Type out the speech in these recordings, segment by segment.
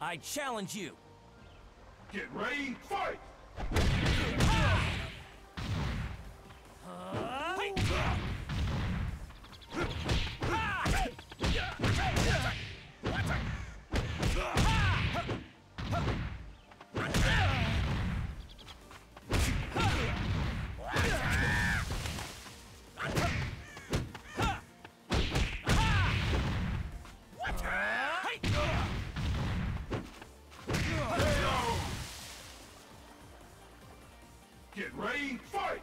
I challenge you. Get ready, fight! Get ready, fight!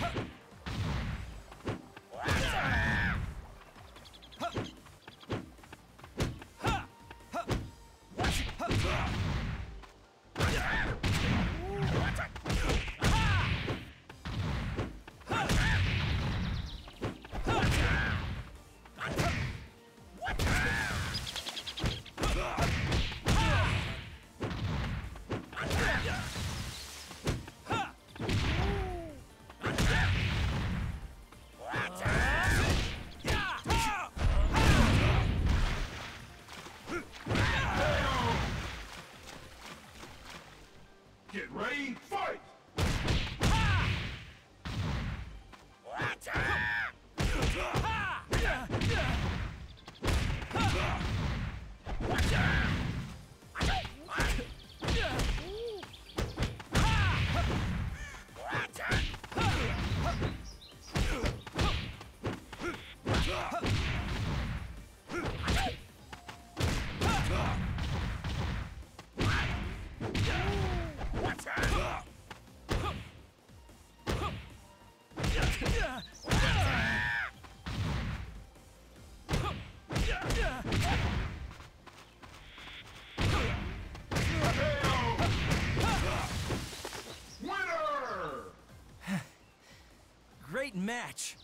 Huh. Get ready, fight! KO! Great match.